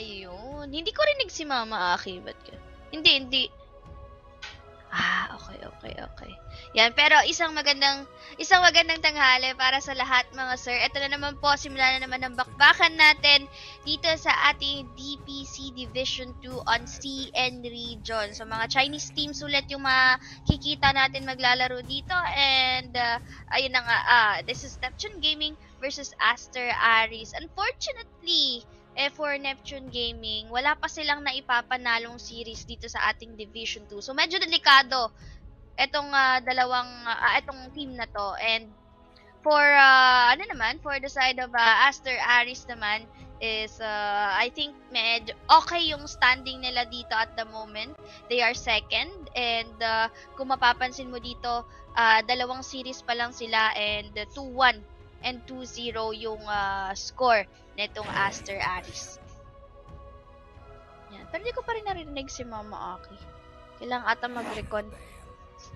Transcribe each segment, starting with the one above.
Ayun. Hindi ko rinig si Mama Aki. Ba't ka? Hindi, hindi. Ah, okay, okay, okay. Yan, pero isang magandang isang magandang tanghali para sa lahat mga sir. Ito na naman po, simula na naman ang bakbakan natin dito sa ating DPC Division 2 on CN Region. So mga Chinese teams ulit yung makikita natin maglalaro dito and uh, ayun na nga, ah, this is Neptune Gaming versus Aster Aris. Unfortunately, eh for Neptune Gaming, wala pa silang naipapanalong series dito sa ating Division 2. So medyo delikado etong uh, dalawang uh, etong team na to and for uh, ano naman for the side of uh, Aster Aris naman is uh, I think med okay yung standing nila dito at the moment. They are second and uh, kung mapapansin mo dito uh, dalawang series pa lang sila and uh, 2-1 and 2-0 yung uh, score nitong Aster Aris. Yan. Pero hindi ko pa rin narinig si Mama Aki. Kailangan ata mag-recon.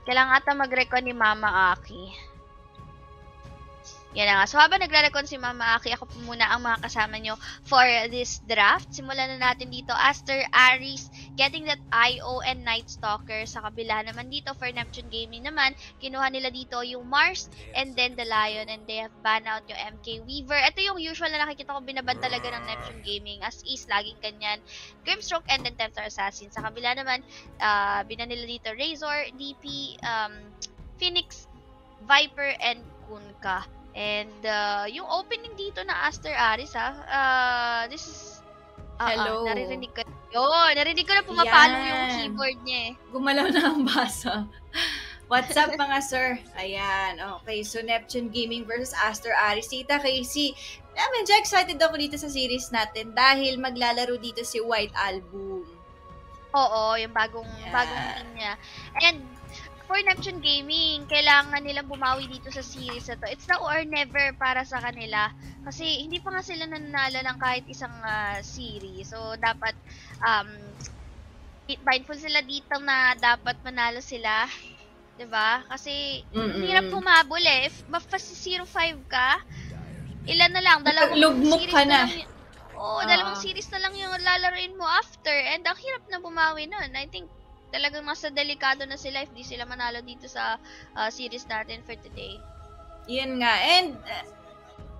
Kailangan ata mag-recon ni Mama Aki. Yan na nga. So, habang nagre-recon si Mama Aki, ako po muna ang mga kasama nyo for this draft. Simulan na natin dito. Aster, Aris, Getting That IO, and Night Stalker. Sa kabila naman dito, for Neptune Gaming naman, kinuha nila dito yung Mars, and then the Lion, and they have ban out yung MK Weaver. Ito yung usual na nakikita ko binaban talaga ng Neptune Gaming, as is, laging ganyan. Grimstroke, and then Templar Assassin. Sa kabila naman, uh, binan nila dito Razor, DP, um, Phoenix, Viper, and Kunka. And uh, yung opening dito na Aster Aris ha, uh, this is uh, Hello. Uh, naririnig ko. Yun, narinig ko na pumapalo Yan. yung keyboard niya eh. Gumalaw na ang basa. What's up mga sir? Ayan, okay. So Neptune Gaming versus Aster Aris. Tita Casey, yeah, medyo excited ako dito sa series natin dahil maglalaro dito si White Album. Oo, yung bagong Yeah. bagong team niya. And for Neptune Gaming, kailangan nilang bumawi dito sa series na to. It's now or never para sa kanila. Kasi hindi pa nga sila nananalo ng kahit isang ah, series. So, dapat um, mindful sila dito na dapat manalo sila. 'Di ba? Kasi Mm-mm. hirap humabol eh. If mapasi 0-5 ka, ilan na lang? Dalawang Lugmok series ka na. Oo, Oo. dalawang series na lang yung lalaroin mo after. And ang hirap na bumawi nun. I think talagang nasa delikado na sila if di sila manalo dito sa ah, series natin for today. Yun nga. And, uh,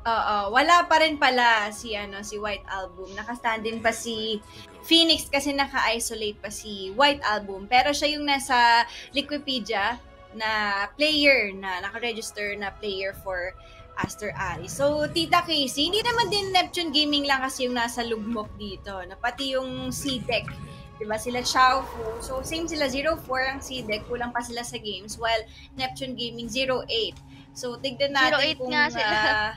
oo, wala pa rin pala si, ano, si White Album. Nakastand din pa si Phoenix kasi naka-isolate pa si White Album. Pero siya yung nasa Liquipedia na player na naka-register na player for Aster Ari. So, Tita Casey, hindi naman din Neptune Gaming lang kasi yung nasa lugmok dito. Na pati yung C-Deck. Diba sila Xiaofu. So, same sila 0-4 ang C-Deck. Kulang pa sila sa games. While Neptune Gaming 0-8. So, tignan natin 0-8 kung... nga sila. ah,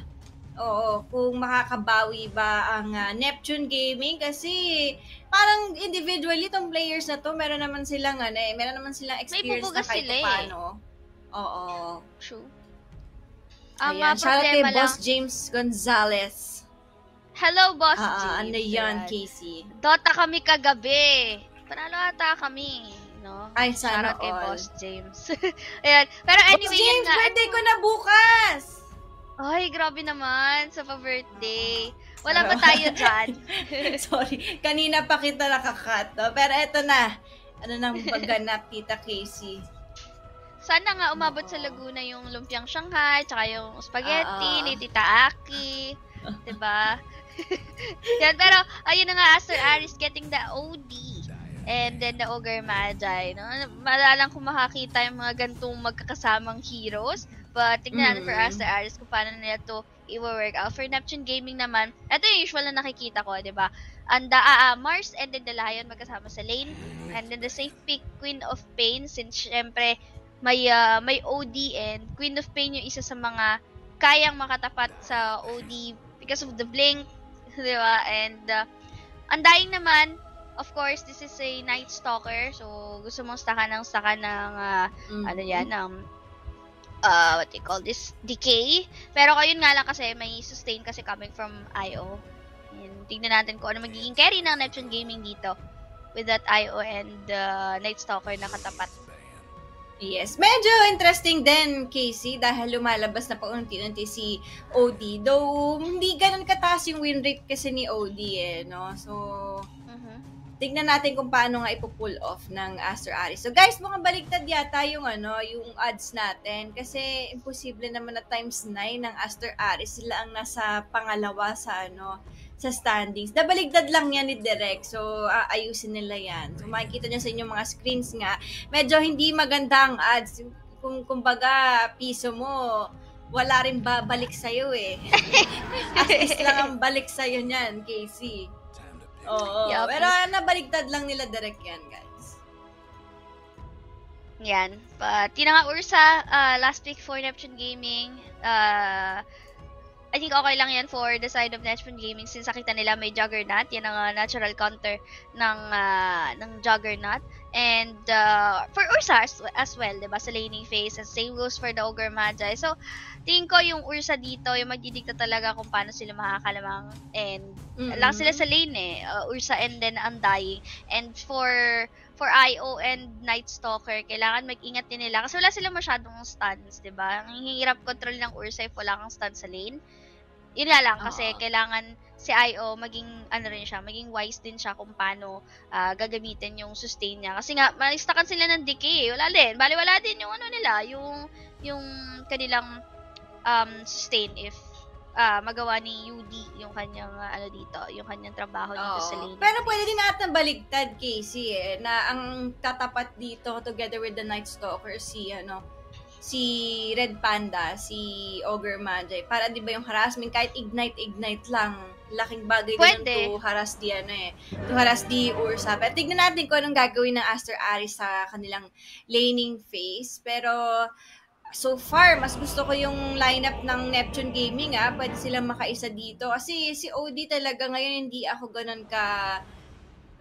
oo, kung makakabawi ba ang ah, Neptune Gaming kasi parang individually tong players na to, meron naman silang ano eh, meron naman silang experience na kahit sila eh. paano. Oo. True. Ang Ayan, mga shout out kay lang, Boss James Gonzalez. Hello boss ah, James. ano yan. Casey? Dota kami kagabi. Panalo ata kami. No? Ay, sana Shoutout kay. Boss James. Ayan. Pero Boss anyway, yun James, nga. birthday ko na bukas! Ay, grabe naman. Sa pa-birthday. Wala ba tayo dyan? Sorry, kanina pa kita nakakat. No? Pero eto na. Ano nang pagganap, Tita Casey? Sana nga umabot sa Laguna yung lumpiang Shanghai, tsaka yung spaghetti, ah. ni Tita Aki. 'Di ba? Yan, pero ayun na nga, Aster Aris getting the OD. And then the Ogre Magi, no? Malalang kung makakita yung mga gantong magkakasamang heroes. But tignan natin for Mm. Aster Aris kung paano nila to i-work out. For Neptune Gaming naman, ito yung usual na nakikita ko, di ba? And the ah, ah, Mars and then the Lion magkasama sa lane. And then the safe pick, Queen of Pain, since syempre, may ah, may OD and Queen of Pain yung isa sa mga kayang makatapat sa OD because of the blink, di ba? And uh, Undying naman, of course, this is a Night Stalker. So, gusto mong staka ng staka ng ah, Mm. ano yan, um, uh, what they call this, decay. Pero ayun nga lang kasi may sustain kasi coming from IO. Yan, tingnan natin kung ano magiging carry ng Neptune Gaming dito with that IO and uh, Night Stalker na katapat. Yes. Medyo interesting din, Casey, dahil lumalabas na paunti-unti si OD. Though, hindi ganun kataas yung win rate kasi ni OD eh, no? So, Mhm. tignan natin kung paano nga ipo-pull off ng Aster Aris. So guys, mukhang baliktad yata yung ano, yung odds natin kasi imposible naman na times 9 ng Aster Aris sila ang nasa pangalawa sa ano sa standings. Nabaligtad lang yan ni Direk. So, aayusin nila yan. So, makikita nyo sa inyong mga screens nga. Medyo hindi maganda ang ads. Kung kumbaga, piso mo, wala rin babalik sa'yo eh. Assist lang ang balik sa'yo niyan, Casey. Oo. Yup. Pero nabaligtad lang nila direct yan, guys. Yan. But, yun nga, Ursa, uh, last pick for Neptune Gaming. Uh, I think okay lang yan for the side of Neptune Gaming since nakita nila may Juggernaut. Yan ang uh, natural counter ng, uh, ng Juggernaut. And uh, for Ursa as, as well, diba? Sa laning phase. And same goes for the Ogre Magi. So, tingin ko yung Ursa dito, yung magdidikta talaga kung paano sila makakalamang. And Mm-mm. lang sila sa lane eh. Uh, Ursa and then Undying. And for for IO and Night Stalker, kailangan mag-ingat din nila. Kasi wala silang masyadong stuns, di ba? Ang hirap control ng Ursa if wala kang stun sa lane. Yun lang, kasi Oo. kailangan si IO maging, ano rin siya, maging wise din siya kung paano ah, gagamitin yung sustain niya. Kasi nga, malistakan sila ng decay. eh. Wala din. Bali, wala din yung ano nila, yung, yung kanilang um, sustain if ah, magawa ni UD yung kanyang ah, ano dito, yung kanyang trabaho dito sa lane. Pero pwede din natin baligtad, Casey, eh, na ang tatapat dito together with the Night Stalker si ano si Red Panda, si Ogre Magi. Para 'di ba yung harassment kahit ignite ignite lang, laking bagay din to harass di ano eh. To harass di Ursa. Pero tignan natin kung anong gagawin ng Aster Aris sa kanilang laning phase. Pero so far, mas gusto ko yung lineup ng Neptune Gaming ah. Pwede silang makaisa dito. Kasi si OD talaga ngayon hindi ako ganun ka...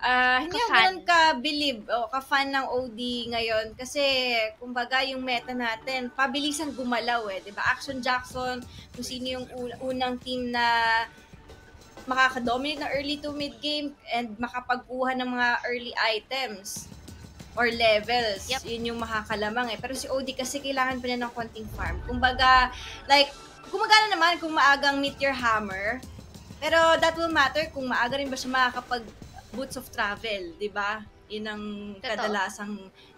ah hindi ako ganun ka-believe o ka-fan ng OD ngayon. Kasi, kumbaga, yung meta natin, pabilisan gumalaw eh. 'di ba Action Jackson, kung sino yung un- unang team na makakadominate ng early to mid game and makapagkuha ng mga early items or levels. Yep. Yun yung makakalamang eh. Pero si OD kasi kailangan pa niya ng konting farm. Kumbaga, like, gumagana naman kung maagang meet your hammer. Pero that will matter kung maaga rin ba siya makakapag boots of travel, di ba? Yun ang Totoo. kadalasang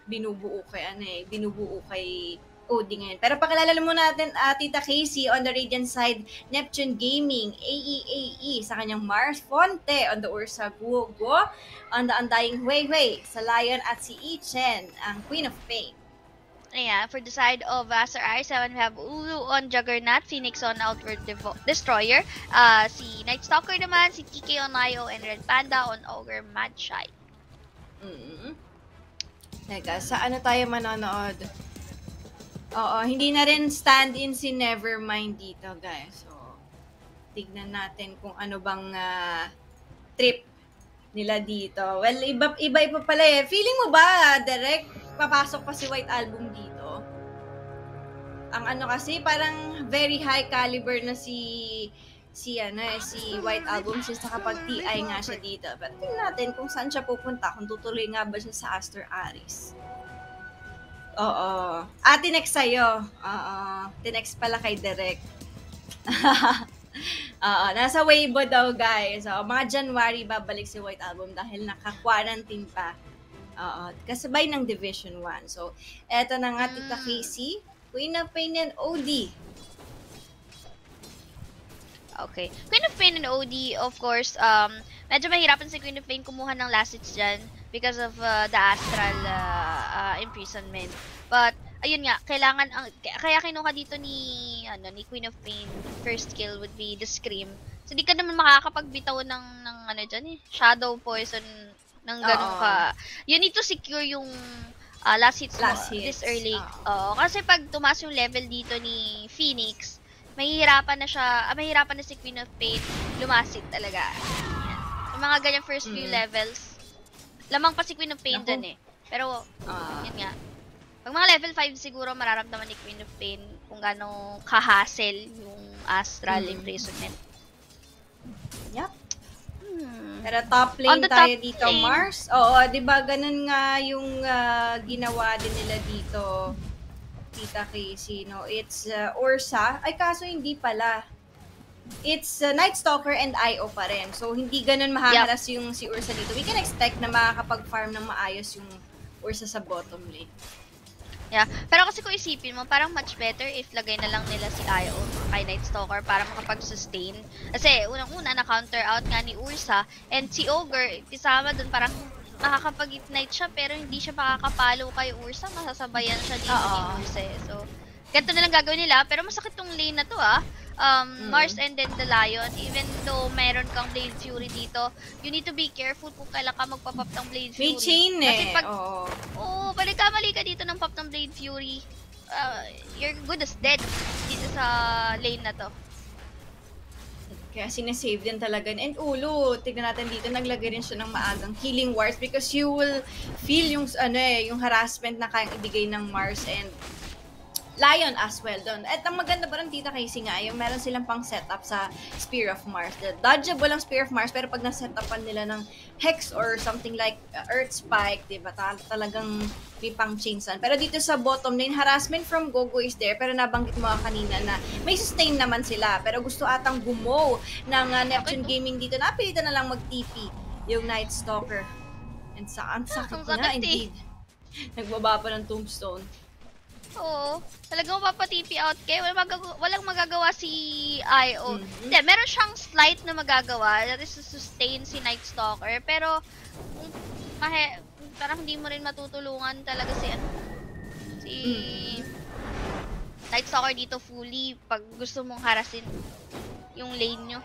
binubuo kay, ano eh, binubuo kay OD ngayon. Pero pakilala muna natin ah, Tita Casey on the Radiant side, Neptune Gaming, AEAE, sa kanyang Mars Fonte on the Ursa Guogo, on the Undying Hui Hui, sa Lion at si Ichen, ang Queen of Pain. Ayan, for the side of uh, Sir R7, we have Ulu on Juggernaut, Phoenix on Outward Devo- Destroyer, uh, si Night Stalker naman, si TK on Io, and Red Panda on Ogre Madshai. mm Teka, saan na tayo manonood? Oo, hindi na rin stand-in si Nevermind dito, guys. So, tignan natin kung ano bang ah, trip nila dito. Well, iba, iba iba pala eh. Feeling mo ba, direct, papasok pa si White Album dito? Ang ano kasi, parang very high caliber na si si ano eh, si White Album since nakapag-TI nga siya dito. But tingnan natin kung saan siya pupunta, kung tutuloy nga ba siya sa Aster Aris. Oo. Ah, tinext sa'yo. Oo. Tinext pala kay Derek. Oo, nasa Weibo daw guys. So, mga January babalik si White Album dahil naka-quarantine pa. Oo, kasabay ng Division 1. So, eto na nga, Tita Mm. Casey. Queen of Pain and OD. Okay. Queen of Pain and OD, of course, um, medyo mahirapan si Queen of Pain kumuha ng last hits dyan because of uh, the astral uh, uh, imprisonment. But, ayun nga, kailangan, ang, kaya kinuha dito ni, ano, ni Queen of Pain, first kill would be the Scream. So, di ka naman makakapagbitaw ng, ng ano dyan eh, Shadow Poison, ng ganun ka. You need to secure yung uh, last hits, mo Last this hits, early. oo. Kasi pag tumaas yung level dito ni Phoenix, mahihirapan na siya, ah, mahihirapan na si Queen of Pain lumasit talaga. Yan. Yung mga ganyan first few Mm. levels, lamang pa si Queen of Pain Naku. dun eh. Pero, Ah. yun nga. Pag mga level 5 siguro mararamdaman ni Queen of Pain kung gano'ng kahassle yung astral Mm. imprisonment. Yep. Pero top lane the tayo top dito, lane. Mars. Oo, 'di ba? Ganun nga yung ah, ginawa din nila dito. Tita Casey, no? It's uh, Ursa. Ay, kaso hindi pala. It's uh, Night Stalker and IO pa rin. So, hindi ganun mahaharas yung si Ursa dito. We can expect na makakapag-farm ng maayos yung Ursa sa bottom lane. Yeah. Pero kasi kung isipin mo, parang much better if lagay na lang nila si Io kay Night Stalker para makapag-sustain. Kasi unang-una, na-counter out nga ni Ursa and si Ogre, isama dun parang nakakapag-ignite siya pero hindi siya makakapalo kay Ursa, masasabayan siya dito ni Oo. Ursa. eh. So, ganito na lang gagawin nila. Pero masakit tong lane na to ah. Um, Mm. Mars and then the Lion, even though meron kang Blade Fury dito, you need to be careful kung kailan ka magpa-pop ng Blade Fury. May chain Kasi eh. pag Oo. Oo, balik ka, mali ka dito ng pop ng Blade Fury. Uh, you're good as dead dito sa lane na to. Kaya sinesave din talaga. And ulo, tignan natin dito, naglagay rin siya ng maagang healing wards because you will feel yung, ano eh, yung harassment na kayang ibigay ng Mars and Lion as well doon. At ang maganda ba rin Tita Casey nga, yung meron silang pang setup sa Spear of Mars. The dodgeable ang Spear of Mars, pero pag na-setupan nila ng Hex or something like uh, Earth Spike, di ba, tal- talagang may pang chainsan. Pero dito sa bottom lane, harassment from Gogo is there, pero nabanggit mo kanina na may sustain naman sila, pero gusto atang gumo ng uh, Neptune Gaming dito. Napilitan na lang mag-TP yung Night Stalker. And sa ang sakit sakit eh. indeed. Nagbaba pa ng tombstone. Oo, talagang mapapa-TP out kayo. Walang, magagawa, walang magagawa si IO. Mhm. Hindi, meron siyang slight na magagawa. That is to sustain si Night Stalker. Pero, kung mahe, parang hindi mo rin matutulungan talaga si ano, si Night Stalker dito fully pag gusto mong harasin yung lane nyo.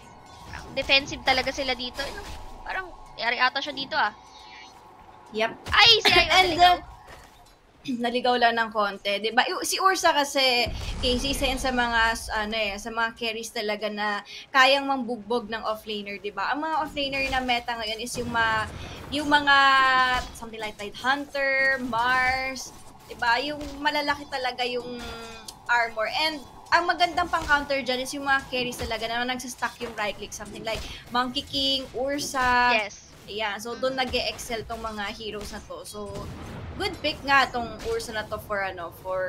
Defensive talaga sila dito. Ano, parang, yari ata siya dito ah. Yep. Ay, si IO And, uh, naligaw lang ng konti, 'di ba? Si Ursa kasi Casey isa yan sa mga ano eh, sa mga carries talaga na kayang mambugbog ng offlaner, 'di ba? Ang mga offlaner na meta ngayon is yung mga yung mga something like Tide Hunter, Mars, 'di ba? Yung malalaki talaga yung armor and ang magandang pang counter dyan is yung mga carries talaga na nagsastack yung right click, something like Monkey King, Ursa, Yes. Ayan, so doon nag excel tong mga heroes na to. So, good pick nga tong Ursa na to for ano, for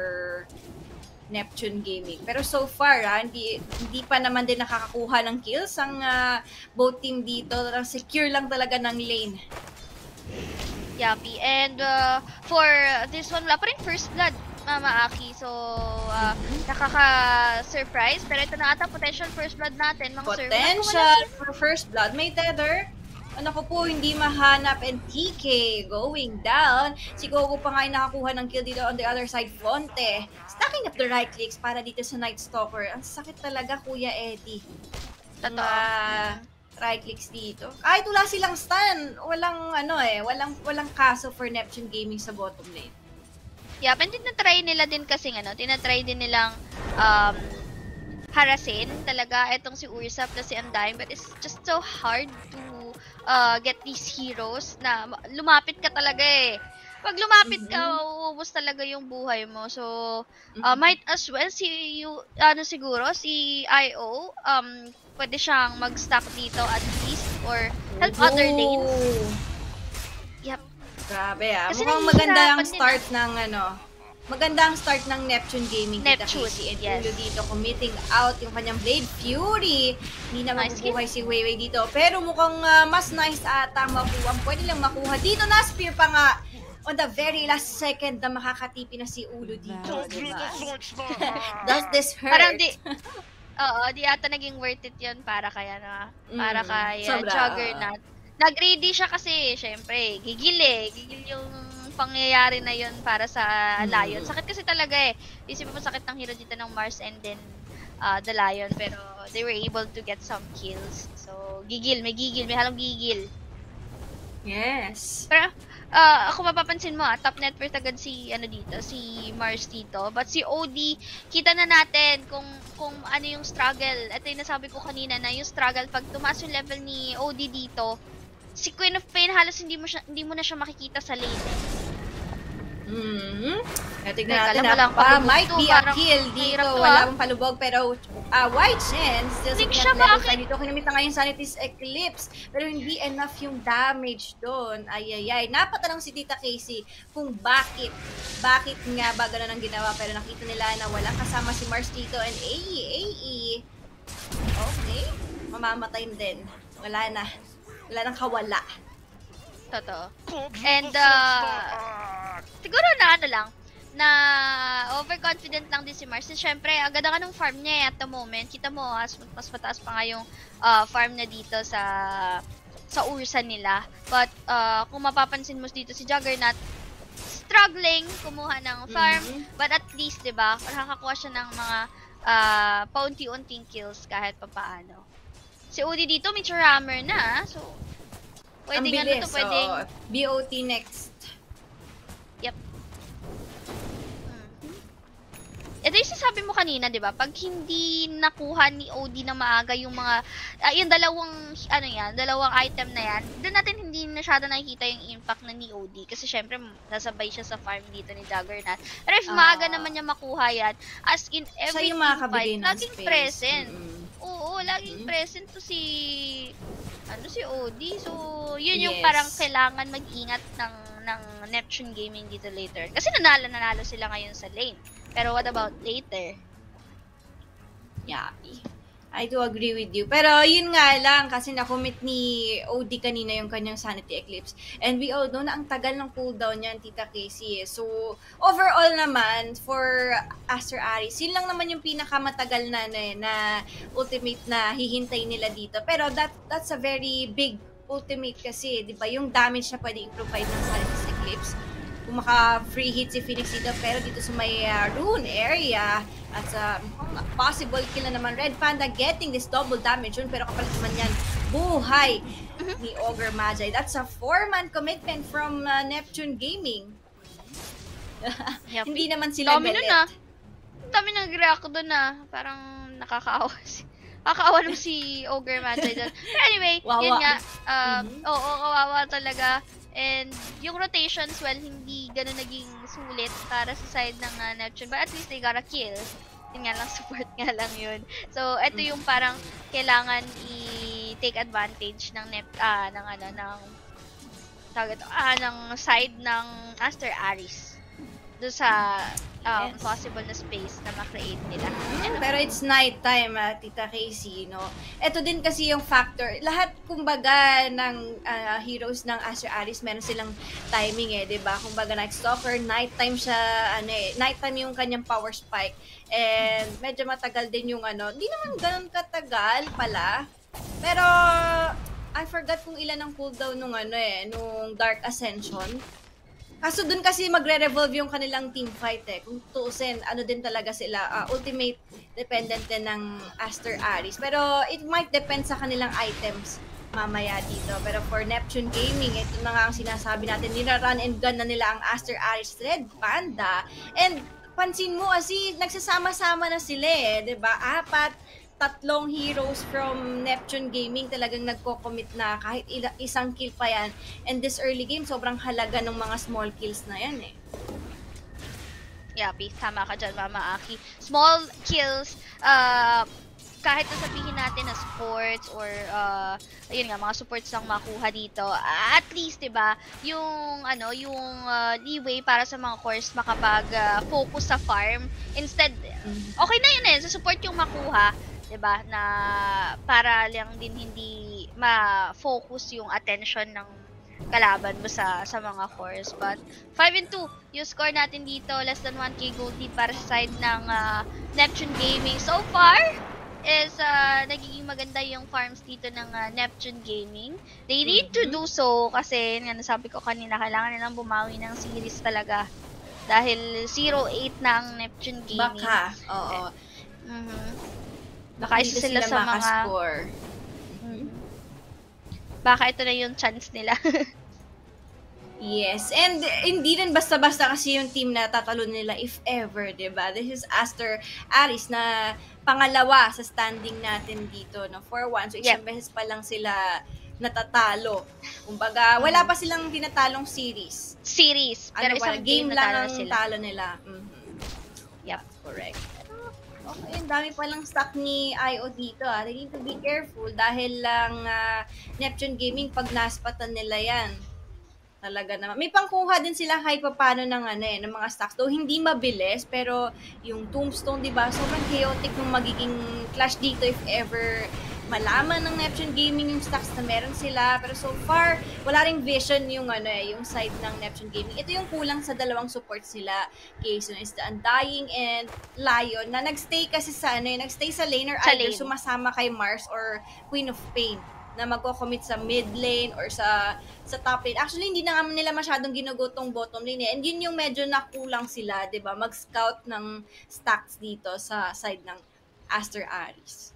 Neptune Gaming. Pero so far, ah, hindi, hindi pa naman din nakakakuha ng kills ang ah, both team dito. Talagang Secure lang talaga ng lane. Yappy. And uh, for this one, wala pa rin first blood, Mama Aki. So, uh, nakaka-surprise. Pero ito na ata potential first blood natin, mga sir. Potential for first blood. May tether. Ano ko po, hindi mahanap and TK going down. Si Gogo pa nga yung nakakuha ng kill dito on the other side, Fonte. Stacking up the right clicks para dito sa Night Stalker. Ang sakit talaga, Kuya Eddie. Totoo. Mga right clicks dito. Kahit wala silang stun, walang ano eh, walang walang kaso for Neptune Gaming sa bottom lane. Yeah, and tinatry nila din kasi ano, tinatry din nilang um, harasin talaga itong si Ursa plus si Undyne but it's just so hard to uh, get these heroes na ma- lumapit ka talaga eh. Pag lumapit ka, Mhm. uubos talaga yung buhay mo. So, uh, might as well si you, ano siguro, si IO, um, pwede siyang mag-stack dito at least or help other lanes. Yep. Grabe ah. Kasi Mukhang maganda ang start ng ano. Maganda ang start ng Neptune Gaming Tita Neptune, Casey. And yes. Ulo dito committing out yung kanyang Blade Fury. Hindi na Nice mabubuhay si Weiwei dito. Pero mukhang ah, mas nice ata ang makuha. Pwede lang makuha. Dito na Spear pa nga. On the very last second na makakatipi na si Ulo dito. Diba? Does this hurt? Parang di, oo, di ata naging worth it yun para kaya na, para Mm, kay uh, sobra. Juggernaut. Nag-ready siya kasi, syempre, gigil eh. Gigil yung pangyayari na yun para sa Mm. Lion. Sakit kasi talaga eh. Isipin mo sakit ng hero dito ng Mars and then uh, the Lion. Pero they were able to get some kills. So, gigil, may gigil, may halong gigil. Yes. Pero, ah, ako mapapansin mo, ah, top net worth agad si, ano dito, si Mars dito. But si OD, kita na natin kung, kung ano yung struggle. Ito yung nasabi ko kanina na yung struggle, pag tumaas yung level ni OD dito, si Queen of Pain halos hindi mo, siya, hindi mo na siya makikita sa lane. Mm-hmm. Tignan natin alam mo na lang, pa. Might be a kill dito. to, Wala ah. pang palubog. Pero uh, white chance. Still sa siya, bakit? 5 dito. Kinamit na nga yung Sanity's Eclipse. Pero hindi enough yung damage doon. Ayayay. Napatanong si Tita Casey kung bakit. Bakit nga ba ganun ang ginawa. Pero nakita nila na walang kasama si Mars dito. And AE, AE. Okay. Mamamatay din. Wala na. Wala nang kawala. Totoo. And, uh, siguro na ano lang, na overconfident lang din si Mars. Kasi syempre, ang ganda nga ng farm niya eh, at the moment. Kita mo, mas, mas mataas pa nga yung uh, farm na dito sa sa Ursa nila. But, uh, kung mapapansin mo dito si Juggernaut, struggling kumuha ng farm. Mhm. But at least, di ba, nakakakuha siya ng mga uh, paunti-unting kills kahit papaano. Si Udi dito, may rammer na. So, pwedeng Ang ano to, pwedeng... oo. BOT next. Hmm. Ito yung sasabi mo kanina, di ba? Pag hindi nakuha ni OD na maaga yung mga, ah, yung dalawang, ano yan, dalawang item na yan, doon natin hindi masyado nakikita yung impact na ni OD. Kasi syempre, nasabay siya sa farm dito ni Juggernaut. Pero if Ah. maaga naman niya makuha yan, as in every makakabigay fight, ng laging space. present. Mm-mm. Oo, laging Mhm. present to si ano si OD. So, yun yung Yes. parang kailangan mag-ingat ng ng Neptune Gaming dito later. Kasi nanalo nanalo sila ngayon sa lane. Pero what about later? Yeah. I do agree with you. Pero yun nga lang, kasi nakomit ni OD kanina yung kanyang Sanity Eclipse. And we all know na ang tagal ng cooldown niyan, Tita Casey. eh. So, overall naman, for Aster Aris, yun lang naman yung pinakamatagal na, na, na ultimate na hihintay nila dito. Pero that that's a very big ultimate kasi, di ba? Yung damage na pwede i-provide ng Sanity's Eclipse. Kung maka-free hit si Phoenix dito, pero dito sa may uh, rune area, at sa mukhang possible kill na naman Red Panda getting this double damage yun, pero kapalit naman yan, buhay ni Ogre Magi. That's a four-man commitment from uh, Neptune Gaming. Hindi naman sila Dami galit. ah. Ang dami nag-react doon ah. Parang nakakaawa si Nakakaawa naman si Ogre Magi doon. Anyway, yun Wawa. nga. Um, Mhm. Oo, kawawa talaga. And yung rotations, well, hindi ganun naging sulit para sa side ng uh, Neptune. But at least they got a kill. Yun nga lang, support nga lang yun. So, ito yung parang kailangan i-take advantage ng Nep, ah, ng ano, ng tawag ito, ah, ng side ng Aster Aris. Doon sa um, Yes. possible na space na ma-create nila. Mm, Pero it's night time, ah, Tita Casey, no? Ito din kasi yung factor. Lahat, kumbaga, ng ah, heroes ng Aster Aris, meron silang timing eh, di ba? Kumbaga, Night Stalker, nighttime siya, ano eh, nighttime yung kanyang power spike. And medyo matagal din yung ano, hindi naman ganun katagal pala. Pero, I forgot kung ilan ang cooldown nung ano eh, nung Dark Ascension. Kaso dun kasi magre-revolve yung kanilang team fight eh. Kung tuusin, ano din talaga sila, ah, ultimate dependent din ng Aster Aris. Pero it might depend sa kanilang items mamaya dito. Pero for Neptune Gaming, ito na nga ang sinasabi natin, nira-run and gun na nila ang Aster Aris Red Panda. And pansin mo kasi nagsasama-sama na sila eh, ba? Apat, tatlong heroes from Neptune Gaming talagang nagko-commit na kahit ila- isang kill pa yan. And this early game, sobrang halaga ng mga small kills na yan eh. Yapi, tama ka dyan, Mama Aki. Small kills, uh, kahit na sabihin natin na sports or uh, ayun nga mga supports lang makuha dito at least 'di ba yung ano yung uh, leeway para sa mga course makapag uh, focus sa farm instead okay na yun eh sa support yung makuha 'di ba na para lang din hindi ma-focus yung attention ng kalaban mo sa sa mga cores but 5 and 2 yung score natin dito less than 1k gold lead para sa side ng uh, Neptune Gaming so far is uh, nagiging maganda yung farms dito ng uh, Neptune Gaming. They need to Mhm. do so kasi nga nasabi ko kanina kailangan nilang bumawi ng series talaga. Dahil 0-8 na ang Neptune Gaming. Baka, oo. Mhm. Baka isa Dito sila sa mga. Mhm. Baka ito na yung chance nila. Yes, and hindi rin basta-basta kasi yung team na tatalo nila if ever, 'di ba? This is Aster Aris na pangalawa sa standing natin dito, no, 4-1. So, isang beses pa lang sila natatalo. Kumbaga, wala pa silang tinatalong series. Series. Pero Ano ba, isang game, game, lang ang sila. talo nila. Mhm. Yep. Correct. Okay, ang dami palang stock ni IO dito ah. They need to be careful dahil lang ah, Neptune Gaming pag naspatan nila yan. Talaga naman. May pangkuha din sila kahit paano ng ano eh, ng mga stocks. Though hindi mabilis, pero yung Tombstone, di ba, sobrang chaotic nung magiging clash dito if ever malaman ng Neptune Gaming yung stocks na meron sila. Pero so far, wala ring vision yung ano eh, yung side ng Neptune Gaming. Ito yung kulang sa dalawang support sila. Jason is the Undying and Lion na nagstay kasi sa ano eh, nagstay sa lane or Sa either lane. sumasama kay Mars or Queen of Pain na magko-commit sa mid lane or sa sa top lane. Actually, hindi na nila masyadong ginugutong bottom lane eh. And yun yung medyo nakulang sila, 'di ba? Mag-scout ng stacks dito sa side ng Aster Aris.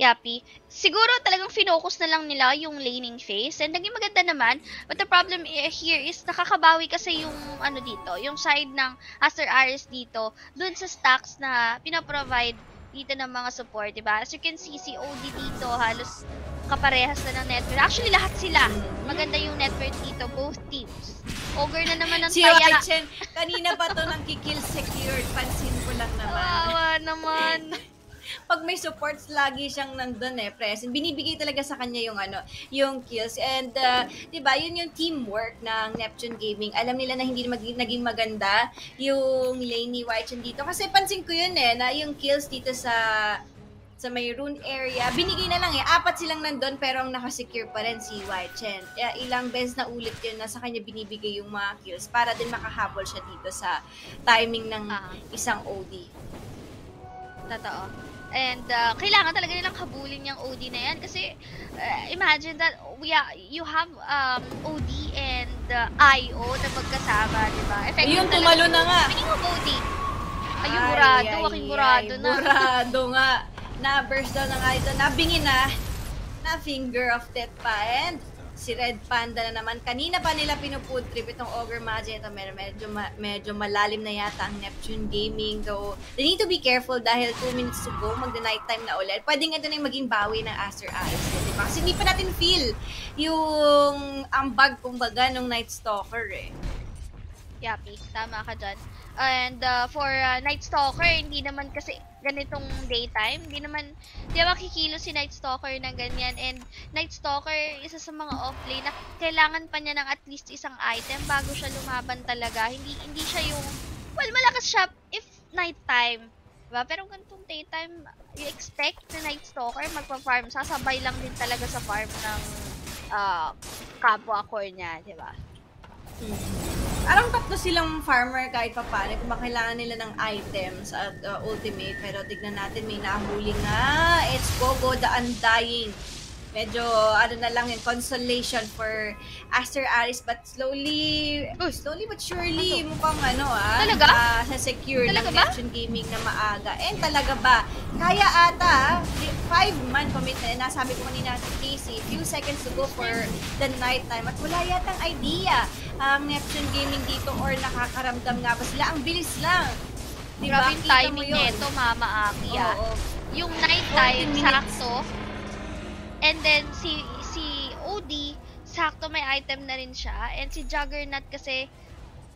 Yappy. Siguro talagang finocus na lang nila yung laning phase and naging maganda naman. But the problem i- here is nakakabawi kasi yung ano dito, yung side ng Aster Aris dito, dun sa stacks na pinaprovide dito ng mga support, diba? As you can see, si OD dito halos kaparehas na ng network. Actually, lahat sila. Maganda yung network dito, both teams. Ogre na naman ang Si taya. Chen, kanina pa to nang kikill secured. Pansin ko lang naman. Kawawa naman. pag may supports lagi siyang nandun eh, present. Binibigay talaga sa kanya yung ano, yung kills. And, uh, di ba, yun yung teamwork ng Neptune Gaming. Alam nila na hindi mag- naging maganda yung lane ni White dito. Kasi pansin ko yun eh, na yung kills dito sa sa may rune area, binigay na lang eh. Apat silang nandun pero ang nakasecure pa rin si White Chen. Kaya ilang beses na ulit yun na sa kanya binibigay yung mga kills para din makahabol siya dito sa timing ng Ah. isang OD. Totoo. And uh, kailangan talaga nilang habulin yung OD na yan kasi uh, imagine that we are, you have um, OD and uh, IO na magkasama, di ba? Effective Ayun, tumalo na nga. Meaning of OD. Ayun, Ay, burado. ay, Aking burado ay, na. Burado nga. Na-burst daw nga ito. Nabingi na. Na finger of death pa. And si Red Panda na naman. Kanina pa nila pinupood trip itong Ogre Magic. Ito medyo, medyo, medyo malalim na yata ang Neptune Gaming. Though, they need to be careful dahil 2 minutes to go. Magda-night time na ulit. Pwede nga na yung maging bawi ng Aster Eyes. Di ba? Kasi hindi pa natin feel yung ambag, kumbaga, ng Night Stalker eh. Yapi, tama ka dyan. And uh, for uh, Night Stalker, hindi naman kasi ganitong daytime. Hindi naman, di ba kikilo si Night Stalker ng ganyan. And Night Stalker, isa sa mga offlane na kailangan pa niya ng at least isang item bago siya lumaban talaga. Hindi hindi siya yung, well, malakas siya if nighttime. Diba? Pero ganitong daytime, you expect na Night Stalker magpa-farm. Sasabay lang din talaga sa farm ng uh, kapwa core niya, di ba? Parang tatlo silang farmer kahit pa paano kung makailangan nila ng items at uh, ultimate. Pero tignan natin, may nahuli nga. It's Gogo the Undying. Medyo, ano na lang yung consolation for Aster Aris. But slowly, Uy. slowly but surely, mukhang ano ah. Talaga? ah, sa secure Talaga ng ba? Neptune Gaming na maaga. And talaga ba? Kaya ata, ah, five man commitment. Nasabi ko kanina si Casey, few seconds to go for the night time. At wala yatang idea ang Neptune Gaming dito or nakakaramdam nga ba sila? Ang bilis lang. Di ba? Grabe yung timing nito, Mama Aki, ah. Oo. Yung nighttime, 40 minutes. sakto. And then, si si OD, sakto may item na rin siya. And si Juggernaut kasi,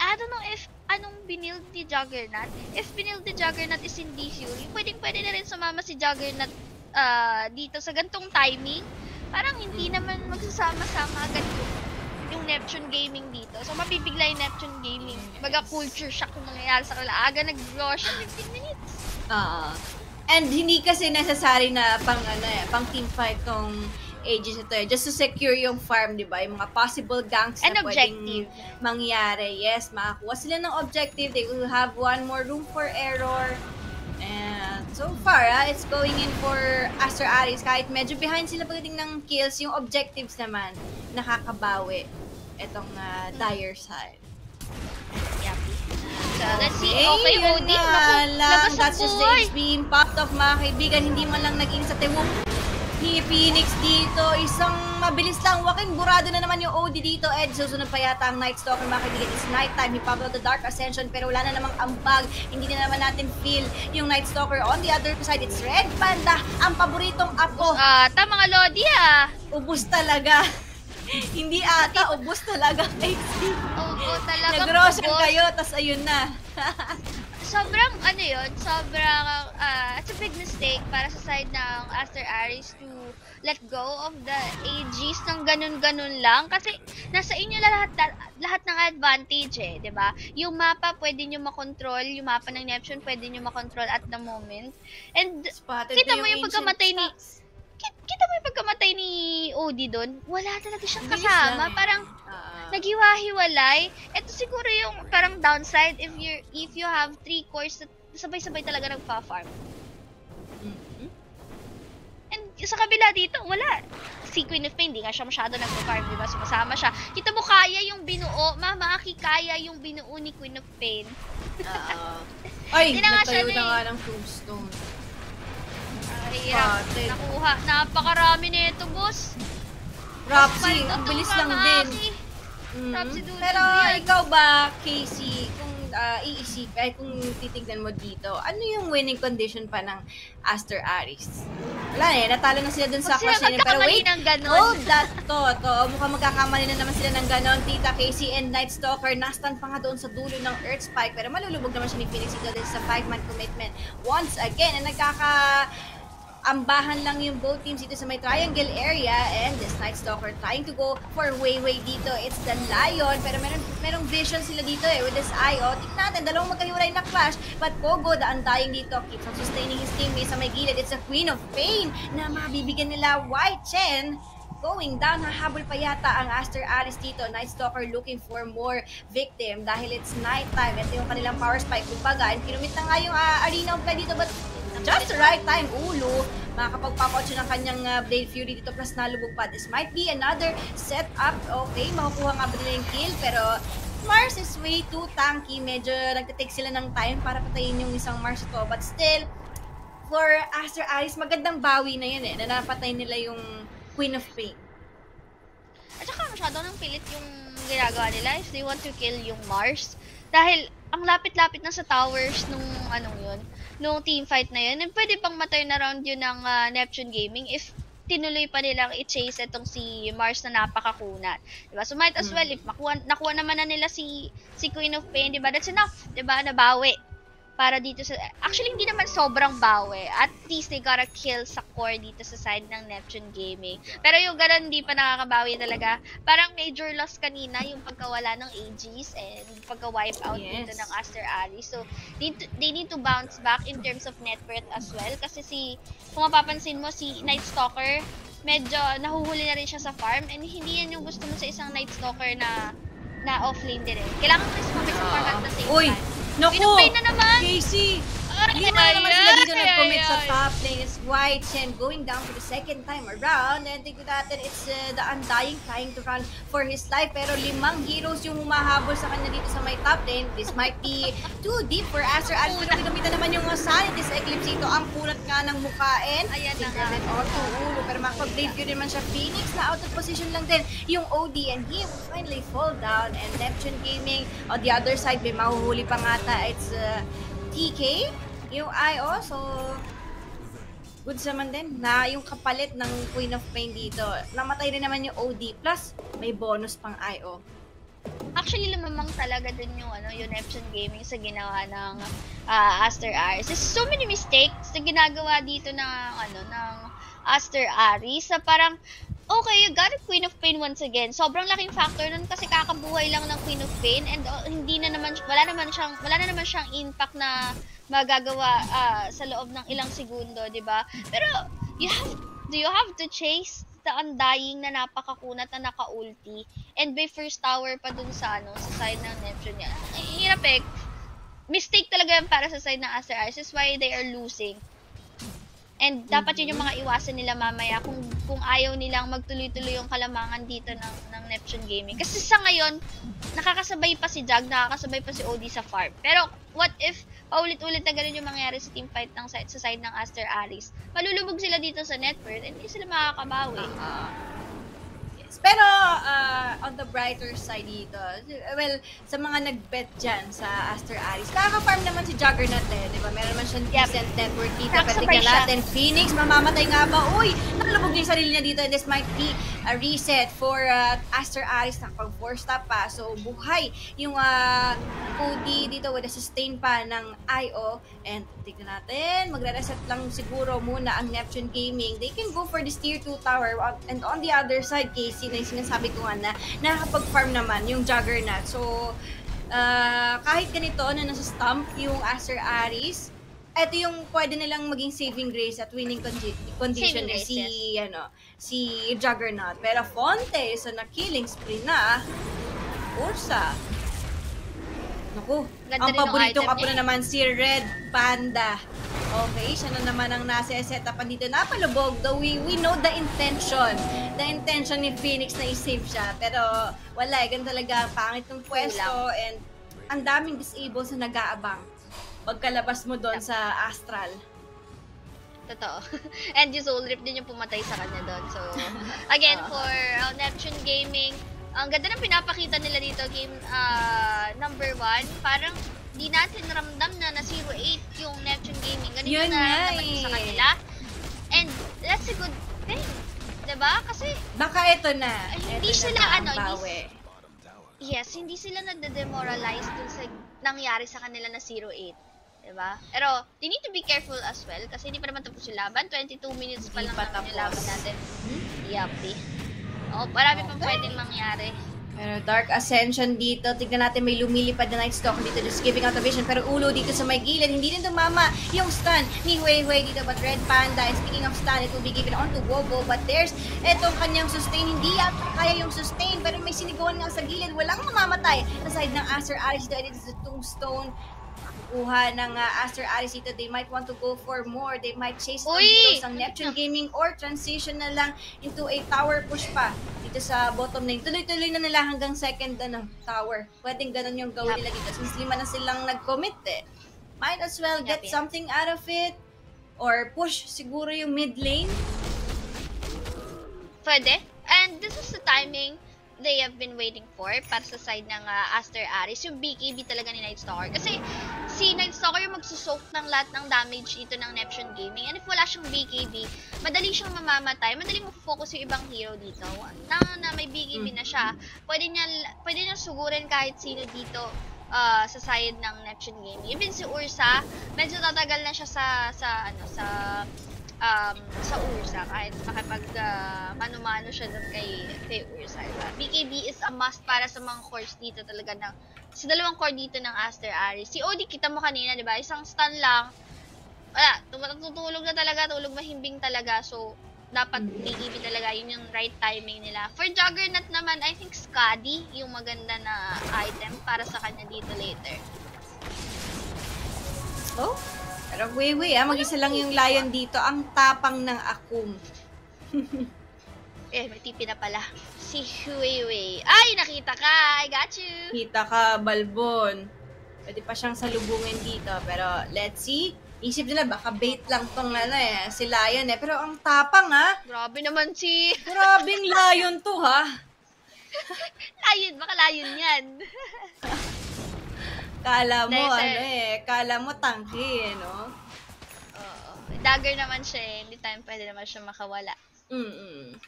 I don't know if anong binild ni Juggernaut. If binild ni Juggernaut is hindi Fury, pwedeng pwede na rin sumama si Juggernaut ah, dito sa gantong timing. Parang hindi naman magsasama-sama agad yung, yung Neptune Gaming dito. So, mapipigla yung Neptune Gaming. Baga culture shock yung nangyayari sa kanila. Aga nag-rush 15 minutes. Ah. And hindi kasi necessary na pang ano eh, pang team fight tong ages ito eh. Just to secure yung farm, di ba? Yung mga possible ganks An na pwedeng objective. mangyari. Yes, makakuha sila ng objective. They will have one more room for error. And so far, ah, it's going in for Aster Aris. Kahit medyo behind sila pagdating ng kills, yung objectives naman, nakakabawi. Itong ah, dire side. Let's see. Okay, OD. labas That's just the. HB impact of mga kaibigan. Hindi man lang nag sa tiwok ni Phoenix dito. Isang mabilis lang. Wakin, burado na naman yung OD dito. Ed, susunod pa yata ang Night Stalker mga kaibigan. It's nighttime. He popped out the Dark Ascension pero wala na namang ambag. Hindi na naman natin feel yung Night Stalker. On the other side, it's Red Panda. Ang paboritong apo. Ah, ta mga Lodi ah. Ubus talaga. Hindi ata, ubos talaga Casey. Oo, talagang Nag-roshan kayo, tas ayun na. sobrang ano yun, sobrang ah, it's a big mistake para sa side ng Aster Aris to let go of the AGs ng ganun-ganun lang kasi nasa inyo lahat lahat ng advantage eh, 'di ba? Yung mapa pwede niyo makontrol, yung mapa ng Neptune pwede niyo makontrol at the moment. And Spotted Kita mo yung ancient pagkamatay ni- stocks. ki- kita mo yung pagkamatay ni Odie doon, wala talaga siyang kasama, parang Ah. naghiwa-hiwalay. Ito siguro yung parang downside if you if you have three cores na sabay-sabay talaga nagpa-farm. Mhm. And sa kabila dito, wala. Si Queen of Pain, di nga siya masyado nagpa-farm, di ba? Sumasama siya. Kita mo, kaya yung binuo. Mama, Aki, kaya yung binuo ni Queen of Pain. Ah. Ay, Hindi na nga siya nagtayo na na nga ng tombstone. Ay, hirap. Spotted. Nakuha. Napakarami nito, boss. Rapsi, ang bilis lang din. Rapsi Dudu Pero yan. ikaw ba, Casey, kung ah, iisip, ay kung titignan mo dito, ano yung winning condition pa ng Aster Aris? Wala eh, natalo na sila dun sa Clash Royale, Pero wait, ng ganon. hold that thought. Mukhang magkakamali na naman sila ng ganon. Tita Casey and Night Stalker, nastan pa nga doon sa dulo ng Earth Spike, pero malulubog naman siya ni Phoenix Eagle dahil sa 5-man commitment. Once again, and nagkaka ambahan lang yung both teams dito sa may triangle area and this Night Stalker trying to go for way way dito. It's the Lion pero meron merong vision sila dito eh with this eye. Oh, tignan natin, dalawang magkahiwalay na clash but Pogo the undying dito keeps on sustaining his teammates sa may gilid. It's a Queen of Pain na mabibigyan nila White Chen going down. Hahabol pa yata ang Aster Alice dito. Night Stalker looking for more victim dahil it's nighttime. Ito yung kanilang power spike. Kumbaga, and kinumit na nga yung ah, arena of play dito but just the right time. Ulo, makakapagpapot siya ng kanyang ah, Blade Fury dito plus nalubog pa. This might be another setup. Okay, makukuha nga ba nila yung kill pero Mars is way too tanky. Medyo nagtitake sila ng time para patayin yung isang Mars ito. But still, for Aster Alice, magandang bawi na yun eh. Na napatay nila yung Queen of Pain. At saka masyado nang pilit yung ginagawa nila if they want to kill yung Mars. Dahil ang lapit-lapit na sa towers nung anong yun, nung team fight na yun, and pwede pang ma-turn around yun ng ah, Neptune Gaming if tinuloy pa nilang i-chase itong si Mars na napakakunat. Diba? So might as well, if makuha, nakuha naman na nila si, si Queen of Pain, diba? That's enough. Diba? Nabawi. Para dito sa... Actually, hindi naman sobrang bawi. At least they got a kill sa core dito sa side ng Neptune Gaming. Pero yung ganun, hindi pa nakakabawi talaga. Parang major loss kanina yung pagkawala ng AGs and pagka-wipe out Yes. dito ng Aster Alley. So, need to- they need to bounce back in terms of net worth as well. Kasi si, kung mapapansin mo, si Night Stalker, medyo nahuhuli na rin siya sa farm and hindi yan yung gusto mo sa isang Night Stalker na na offlane din eh. Kailangan mo rin sumabay sa farm at the same Uy, time. Naku! Pinupay na naman! Casey! Lima na naman sila dito nag-commit sa top lane. It's White Chen going down for the second time around. And tignan natin, it's uh, the Undying trying to run for his life. Pero limang heroes yung humahabol sa kanya dito sa may top lane. This might be too deep for Aster Alice. Pero ginamitan naman yung Sanity sa Eclipse ito. Ang pulat nga ng mukhain. Ayan na nga. Auto ulo. Pero makapag-blade yun naman siya. Phoenix na out of position lang din yung OD. And he will finally fall down. And Neptune Gaming on the other side, may mahuhuli pa nga ta. It's uh, TK yung IO, so good naman din na yung kapalit ng Queen of Pain dito. Namatay rin naman yung OD plus may bonus pang IO. Actually, lumamang talaga dun yung, ano, yung Neptune Gaming sa ginawa ng ah, Aster Aris. There's so many mistakes na ginagawa dito ng, ano, ng Aster Aris sa parang, okay, you got a Queen of Pain once again. Sobrang laking factor nun kasi kakabuhay lang ng Queen of Pain and uh, hindi na naman, wala naman siyang, wala na naman siyang impact na magagawa ah, sa loob ng ilang segundo, di ba? Pero, you have, do you have to chase the undying na napakakunat na naka-ulti and by first tower pa dun sa ano sa side ng Neptune niya. Hirap eh. Mistake talaga yan para sa side ng Aster. This is why they are losing. And dapat yun yung mga iwasan nila mamaya kung kung ayaw nilang magtuloy-tuloy yung kalamangan dito ng, ng Neptune Gaming. Kasi sa ngayon, nakakasabay pa si Jag, nakakasabay pa si OD sa farm. Pero what if paulit-ulit na ganun yung mangyari sa team fight ng side, sa side ng Aster Alice? Malulubog sila dito sa net worth and hindi sila makakabawi. Ah. Pero, uh, on the brighter side dito, well, sa mga nag-bet dyan sa Aster Aris, nakaka-farm naman si Juggernaut eh, di ba? Meron naman siyang Yep. decent network sabay tignan siya. natin, Phoenix, mamamatay nga ba? Uy, nakalubog niya yung sarili niya dito and this might be a reset for uh, Aster Aris. Nakapag 4 stop pa. So, buhay yung uh, Cody dito with a sustain pa ng IO. And tignan natin, magre-reset lang siguro muna ang Neptune Gaming. They can go for this tier 2 tower. And on the other side, Casey, na yung sinasabi ko nga na nakakapag-farm naman yung Juggernaut. So, uh, kahit ganito na nasa stump yung Aster Aris, ito yung pwede nilang maging saving grace at winning condi- condition Saving eh, grace, si ano si Juggernaut. Pero Fonte sa na killing spree na Ursa. Naku, Ganda ang rin ng paborito item ka niya na naman si Red Panda. Okay, siya na naman ang nasa setupan dito. Napalubog, though we, we know the intention. The intention ni Phoenix na i-save siya. Pero wala, eh, ganun talaga ang pangit ng pwesto and ang daming disabled sa nag-aabang pagkalabas mo doon sa Astral. Totoo. And yung Soul Rip din yung pumatay sa kanya doon. So, again, Ah. for uh, Neptune Gaming, ang ganda ng pinapakita nila dito, game uh, number 1, parang di natin ramdam na na 0-8 yung Neptune Gaming. Ganun Yun nararamdaman ko sa eh. kanila. And that's a good thing. 'Di ba? Kasi, Baka ito na. Ay, Ito hindi na sila, na ano, hindi yes, hindi sila nade-demoralize dun sa nangyari sa kanila na 0-8. 'di ba? Pero they need to be careful as well kasi hindi pa naman tapos yung laban. 22 minutes pa Hindi lang pa naman yung tapos. laban natin. Yuppie. Oh, marami pang pwedeng mangyari. Pero Dark Ascension dito, tignan natin may lumilipad na Night Stalker dito, just giving out a vision. Pero ulo dito sa may gilid, hindi din tumama yung stun ni Wei Wei dito. But Red Panda, and speaking of stun, it will be given on to Bobo. But there's etong kanyang sustain, hindi yata kaya yung sustain. Pero may sinigawan nga sa gilid, walang mamamatay. Sa side ng Aster Aris dito, it is the Tombstone kuha ng uh, Aster Aris dito, they might want to go for more. They might chase Uy! heroes ng Neptune Gaming or transition na lang into a tower push pa dito sa bottom lane. Tuloy-tuloy na nila hanggang second ano, tower. Pwedeng ganun yung gawin nila dito. Since lima na silang nag-commit eh. Might as well get something out of it. Or push siguro yung mid lane. Pwede. And this is the timing they have been waiting for para sa side ng uh, Aster Aris, yung BKB talaga ni Night Stalker. Kasi si Night Stalker yung magsusoak ng lahat ng damage dito ng Neptune Gaming. And if wala siyang BKB, madali siyang mamamatay, madali mo-focus yung ibang hero dito. Na, na may BKB na siya, pwede niya, pwede niya sugurin kahit sino dito uh, sa side ng Neptune Gaming. Even si Ursa, medyo tatagal na siya sa, sa, ano, sa um, sa Ursa kahit makipag uh, mano-mano siya doon kay, kay Ursa. Diba? BKB is a must para sa mga cores dito talaga ng sa dalawang core dito ng Aster Aris. Si Odi, kita mo kanina, di ba? Isang stun lang. Wala, tutulog na talaga, tulog mahimbing talaga. So, dapat BKB talaga, yun yung right timing nila. For Juggernaut naman, I think Skadi yung maganda na item para sa kanya dito later. Oh, pero Weiwei ah, mag-isa lang yung lion dito. Ang tapang ng akum. Eh, may tipi na pala. Si Huiwei. Ay, nakita ka! I got you! Kita ka, Balbon. Pwede pa siyang salubungin dito. Pero, let's see. Isip nila, baka bait lang tong ano eh, si Lion eh. Pero ang tapang ha. Grabe naman si... Grabing Lion to ha. Lion, baka lion yan. Kala mo Dahil ano eh, kala mo tangki eh, no? Oo. Dagger naman siya eh. Hindi time pwede naman siya makawala. Mm-mm.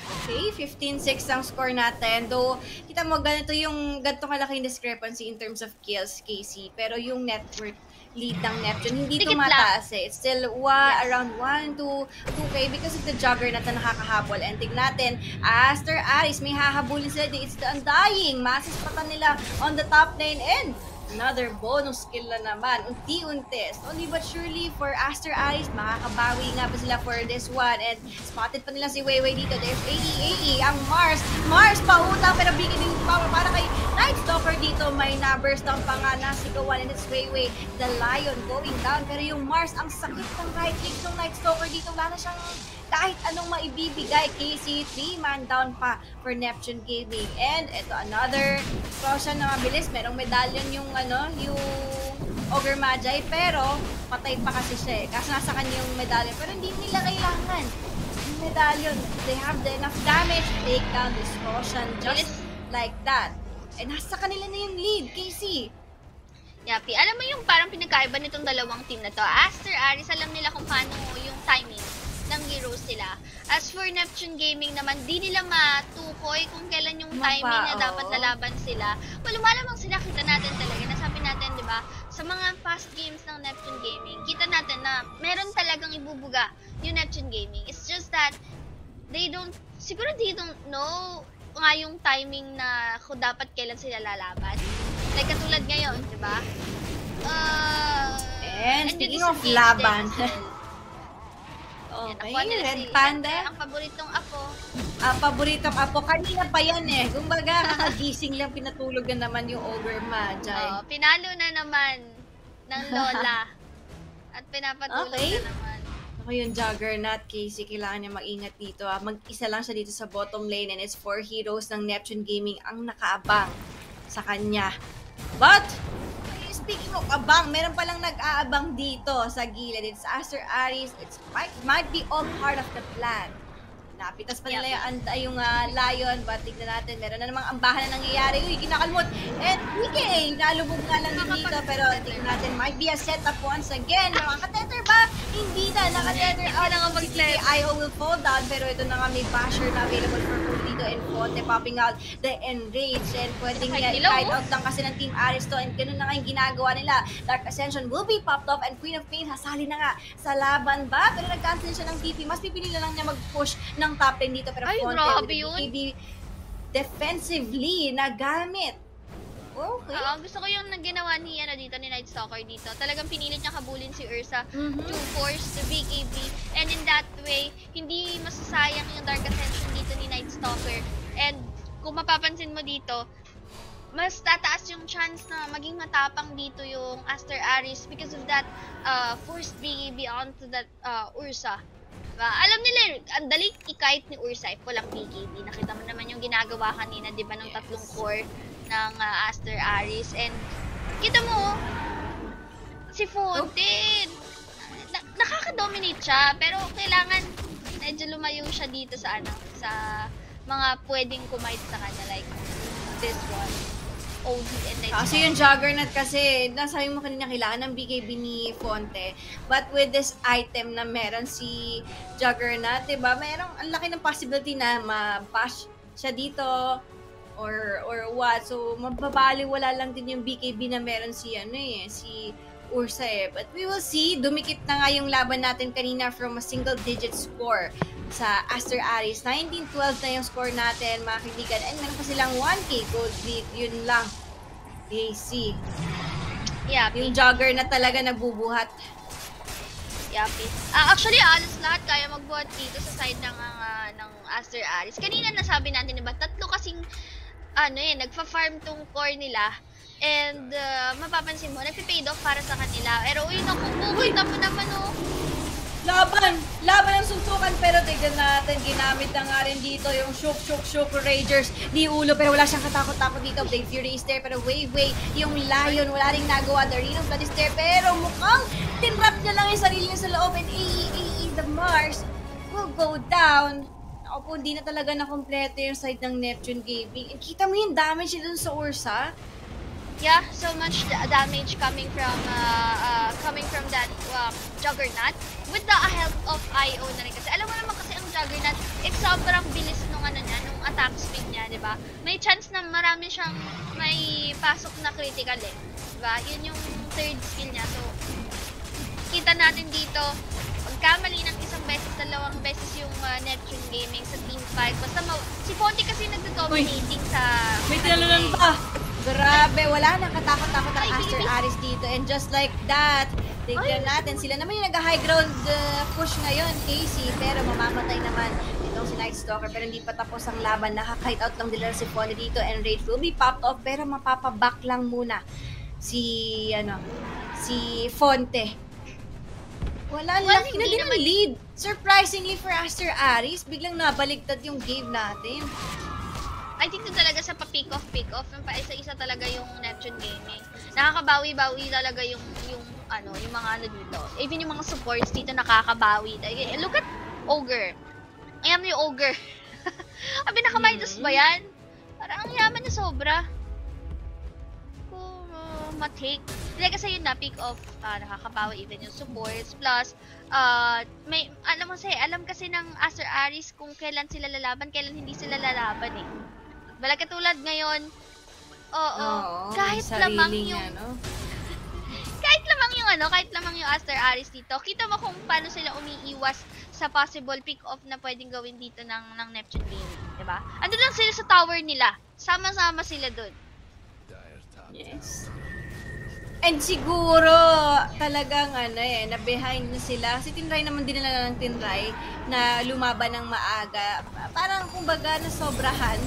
Okay, 15-6 ang score natin. Though, kita mo, ganito yung, ganito kalaking discrepancy in terms of kills, Casey. Pero yung network lead ng Neptune, hindi Dikit tumataas eh. It's still wa, Yes. around 1 to 2K because of the juggernaut na nakakahabol. And tig natin, Aster Aris, may hahabulin sila. It's the Undying. Masispatan nila on the top lane. And Another bonus skill na naman. Unti-unti. Slowly but surely for Aster Aris, makakabawi nga ba sila for this one. And spotted pa nila si Weiwei dito. There's AE, AE, ang Mars. Mars pa utang pero bigyan din power para kay Night Stalker dito. May numbers ng panga nasigawan and it's Weiwei. The Lion going down. Pero yung Mars, ang sakit ng right click ng Night Stalker dito. Wala na siyang kahit anong maibibigay. KC, 3-man down pa for Neptune Gaming. And ito, another Roshan na mabilis. Merong medallion yung ano, yung Ogre Magi. Pero, patay pa kasi siya eh. Kasi nasa kanya yung medallion. Pero hindi nila kailangan. medallion. They have the enough damage to take down this Roshan just like that. And nasa kanila na yung lead, Casey. Yapi, alam mo yung parang pinagkaiba nitong dalawang team na to. Aster Aris, alam nila kung paano yung timing ng heroes nila. As for Neptune Gaming naman, di nila matukoy kung kailan yung Mapa, timing na dapat oo. lalaban sila. Well, malamang sila, kita natin talaga. Nasabi natin, di ba, sa mga past games ng Neptune Gaming, kita natin na meron talagang ibubuga yung Neptune Gaming. It's just that, they don't, siguro they don't know nga yung timing na kung dapat kailan sila lalaban. Like, katulad ngayon, di ba? Uh, And you speaking of laban, Yan, Okay, nila Red si- Panda. Ang paboritong apo. Ah, paboritong apo. Kanina pa yan eh. Kumbaga, kakagising lang pinatulog na naman yung Ogre Magi. Oh, pinalo na naman ng Lola. At pinapatulog Okay. na naman. Ako yung Juggernaut, Casey, kailangan niya mag-ingat dito. Ah. Mag-isa lang siya dito sa bottom lane and it's four heroes ng Neptune Gaming ang nakaabang sa kanya. But, speaking of abang, meron palang nag-aabang dito sa gilid. It's Aster Aris. It's might, might be all part of the plan. Napitas pa nila Yeah. yung, ah, Lion, but tignan natin, meron na namang ambahan na nangyayari. Uy, kinakalmot. And PK, nalubog nga lang dito, pero tignan natin, might be a setup once again. Nakakatether ba? Hindi na, nakatether Hindi out na nga si mag-tether. TKIO will fall down, pero ito na nga may basher na available for Cool dito and Fonte popping out the enrage and pwedeng uh, i-hide oh. out lang kasi ng Team Aristo and ganun na nga yung ginagawa nila. Dark Ascension will be popped off and Queen of Pain hasali na nga sa laban ba? Pero nag-cancel siya ng TP. Mas pipili na lang niya mag-push ng top lane dito pero Ay, Fonte grabe yun. BKB defensively na gamit. Okay. Oo, gusto ko yung ginawa ni, ano, dito, ni Night Stalker dito. Talagang pinilit niya kabulin si Ursa Mhm. to force the BKB. And in that way, hindi masasayang yung Dark Ascension dito ni Night Stalker. And kung mapapansin mo dito, mas tataas yung chance na maging matapang dito yung Aster Aris because of that uh, forced BKB onto that uh, Ursa. Diba? Alam nila, ang daling i-kite ni Ursa if walang BKB. Nakita mo naman yung ginagawa kanina, di ba, ng tatlong core ng uh, Aster Aris. And kita mo, si Fontaine, na- nakaka-dominate siya, pero kailangan medyo lumayo siya dito sa ano, sa mga pwedeng kumite sa kanya like this one. OD and then Kasi yung Juggernaut kasi, nasabi mo kanina kailangan ng BKB ni Fonte. But with this item na meron si Juggernaut, diba? Merong, ang laki ng possibility na ma-bash siya dito or or what. So, mababaliwala lang din yung BKB na meron si ano eh, si Ursa eh. But we will see. Dumikit na nga yung laban natin kanina from a single digit score sa Aster Aris. 19-12 na yung score natin, mga kaibigan. And meron pa silang 1k gold lead. Yun lang. AC. Yeah, Yung jogger na talaga nagbubuhat. Yapi. Ah, actually, alas lahat kaya magbuhat dito sa side ng ah, ng Aster Aris. Kanina nasabi natin, diba, tatlo kasing ano eh, nagfa-farm tong core nila. And ah, mapapansin mo, nagpi-paid off para sa kanila. Pero uy, naku, bukita mo naman oh. Laban! Laban ang suntukan pero tignan natin, ginamit na nga rin dito yung shook, shook, shook Ragers ni Ulo pero wala siyang katakot-takot dito. Blade Fury is there pero wait, wait, yung Lion wala rin nagawa. The Ring of Blood is there pero mukhang tinrap niya lang yung sarili niya sa loob and AE, AE, the Mars will go down. Ako po, hindi na talaga nakompleto yung side ng Neptune Gaming. And kita mo yung damage niya dun sa Ursa. Yeah, so much da- damage coming from uh, uh, coming from that um, Juggernaut with the help of IO na rin kasi. Alam mo naman kasi ang Juggernaut, eh sobrang bilis nung ano niya, nung attack speed niya, 'di ba? May chance na marami siyang may pasok na critical eh. 'Di ba? Yun yung third skill niya. So kita natin dito, pagkamali ng isang beses, dalawang beses yung uh, Neptune Gaming sa Team 5. Basta ma- si Fonte kasi nagdo-dominating sa... May ano eh. pa. Grabe, wala nang katakot-takot ang Aster. Aris dito. And just like that, tignan natin. Sila naman yung nag-high ground uh, push ngayon, Casey. Pero mamamatay naman itong si Night Stalker. Pero hindi pa tapos ang laban. Nakakite out lang nila si Fonte dito. And Rage will be popped off. Pero mapapaback lang muna si, ano, si Fonte. Wala, Well, laki na din ang lead. Surprisingly for Aster Aris, biglang nabaligtad yung game natin. I think doon talaga sa pa-pick off, pick off, yung pa-isa-isa talaga yung Neptune Gaming. Nakakabawi-bawi talaga yung, yung, ano, yung mga ano dito. Even yung mga supports dito nakakabawi. Like, Look at Ogre. Ang yaman yung ogre. Ang pinaka-Midas ba yan? Parang ang yaman na sobra. Kung uh, matake. Hindi kasi yun na, pick off, uh, nakakabawa even yung supports. Plus, uh, may, alam mo kasi, alam kasi ng Aster Aris kung kailan sila lalaban, kailan hindi sila lalaban eh. Bala katulad ngayon, oo, Oo, kahit lamang yung ano. kahit lamang yung ano, kahit lamang yung Aster Aris dito, kita mo kung paano sila umiiwas sa possible pick-off na pwedeng gawin dito ng, ng Neptune Gaming, di ba? Ando lang sila sa tower nila. Sama-sama sila dun. Yes. And siguro, talagang ano eh, na behind na sila. Si Tinray naman din nila ng Tinray na lumaban ng maaga. Parang kumbaga na sobrahan,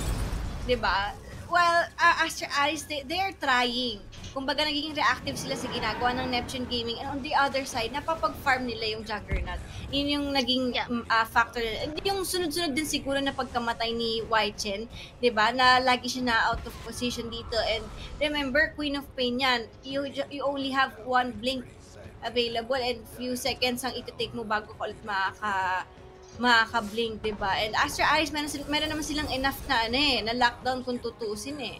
'di ba? Well, uh, Aster Aris, they, they are trying. Kumbaga nagiging reactive sila sa ginagawa ng Neptune Gaming. And on the other side, napapag-farm nila yung Juggernaut. Yun yung naging Yeah. ah, factor. And yung sunod-sunod din siguro na pagkamatay ni Wai Chen, 'di ba? Na lagi siya na out of position dito. And remember, Queen of Pain yan. You, you only have one blink available and few seconds ang iti-take mo bago ka ulit makaka makaka-blink, 'di ba? And Aster Aris, meron, sil- meron naman silang enough na ano eh, na lockdown kung tutusin eh.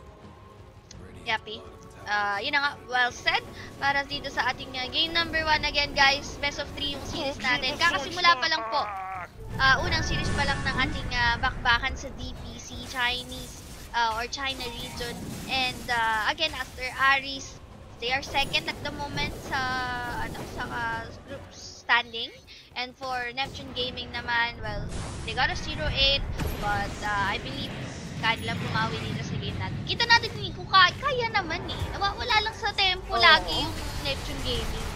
Yappy. Uh, yun na nga, well said. Para dito sa ating uh, game number 1 again, guys. Best of 3 yung series natin. Kakasimula pa lang po. Uh, unang series pa lang ng ating uh, bakbakan sa DPC, Chinese uh, or China region. And uh, again, after Aris, they are second at the moment sa ano sa uh, group standing. And for Neptune Gaming naman, well, they got a 0-8, but uh, I believe kaya nilang pumawi dito sa game natin. Kita natin kung kaya, kaya naman eh. Nawawala lang sa tempo Oo. lagi yung Neptune Gaming.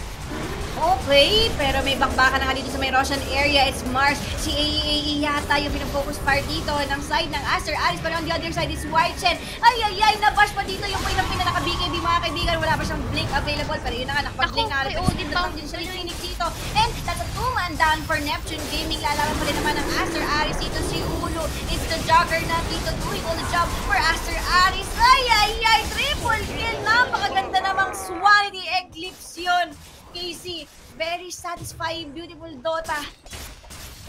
Okay, pero may bakbakan na nga dito sa may Russian area. It's Mars. Si AEAE yata yung pinafocus fire dito ng side ng Aster Alice. Pero on the other side is White Chen. Ay, ay, ay, nabash pa dito yung pinang na naka-BKB mga kaibigan. Wala pa siyang blink available. Pero yun na nga, nakapag-blink Ako, na. Pero Odin down bound din siya ni yun. Phoenix dito. And that's a two-man down for Neptune Gaming. Lalaban pa rin naman ng Aster Aris dito si Ulo. It's the Juggernaut dito doing all the job for Aster Aris. Ay, ay, ay, triple kill. Napakaganda namang Swanity Eclipse yun. Casey, very satisfying, beautiful Dota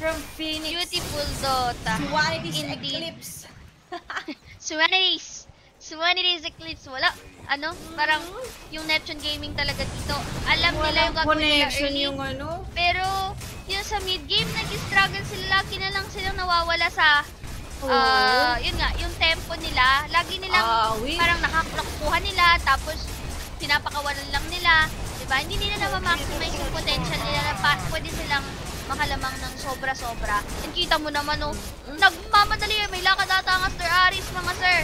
from Phoenix. Beautiful Dota. Swanity's Indeed. Eclipse. Suwanities. Suwanities Eclipse. Wala. Ano? Parang yung Neptune Gaming talaga dito. Alam nila yung gagawin nila connection early. yung ano. Pero, yung sa mid-game, nag-struggle sila. Lagi na lang silang nawawala sa, ah, yun nga, yung tempo nila. Lagi nilang, wait. parang nakak- nakukuha nila, tapos pinapakawalan lang nila. Diba? Hindi nila na ma-maximize yung potential nila na pa- pwede silang makalamang ng sobra-sobra. And kita mo naman, oh, nagmamadali. May lakad ata ang Aster Aris, mga sir.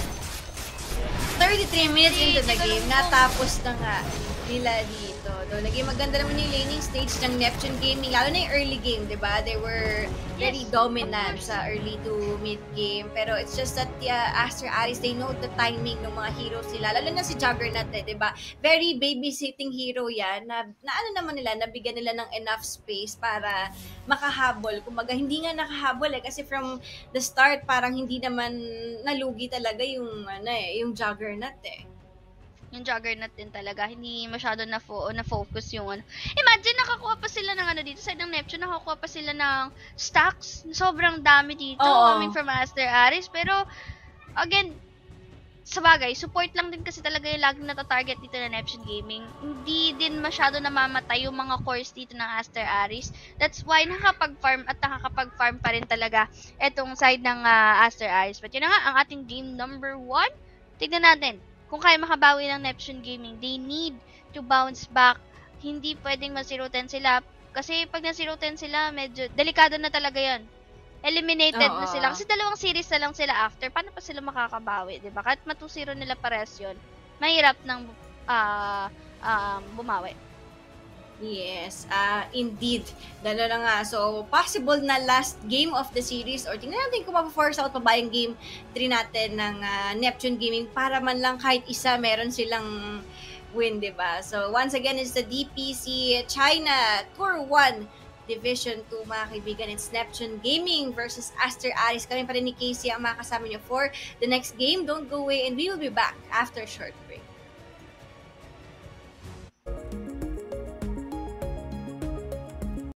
33 minutes into the game, natapos na nga nila dito. Though, naging maganda naman yung laning stage ng Neptune Gaming, lalo na yung early game, di ba? They were very Yes, dominant sa early to mid game. Pero it's just that uh, Aster Aris, they know the timing ng mga heroes nila. Lalo na si Juggernaut, eh, di ba? Very babysitting hero yan, na, na ano naman nila, nabigyan nila ng enough space para makahabol. Kumbaga, hindi nga nakahabol eh, kasi from the start, parang hindi naman nalugi talaga yung, ano eh, yung Juggernaut eh. Yung Juggernaut din talaga. Hindi masyado na, fo- na focus yung ano. Imagine, nakakuha pa sila ng ano dito. Side ng Neptune, nakakuha pa sila ng stacks. Sobrang dami dito. Oo. Coming from Master Aris. Pero, again, sa bagay, support lang din kasi talaga yung laging natatarget dito na Neptune Gaming. Hindi din masyado namamatay yung mga cores dito ng Aster Aris. That's why nakakapag-farm at nakakapag-farm pa rin talaga etong side ng ah, Aster Aris. But yun na nga, ang ating game number 1. Tignan natin kung kaya makabawi ng Neptune Gaming. They need to bounce back. Hindi pwedeng ma 0 sila. Kasi pag na 0 sila, medyo delikado na talaga yon eliminated na Oo. sila. Kasi dalawang series na lang sila after. Paano pa sila makakabawi, di ba? Kahit matu-zero nila pares yun, mahirap ng ah um, bumawi. Yes, ah indeed. Dalo na nga. So, possible na last game of the series or tingnan natin kung mapaforce out pa ba yung game 3 natin ng ah, Neptune Gaming para man lang kahit isa meron silang win, di ba? So, once again, it's the DPC China Tour 1 Division 2, mga kaibigan. It's Neptune Gaming versus Aster Aris. Kami pa rin ni Casey ang makasama niyo for the next game. Don't go away and we will be back after short break.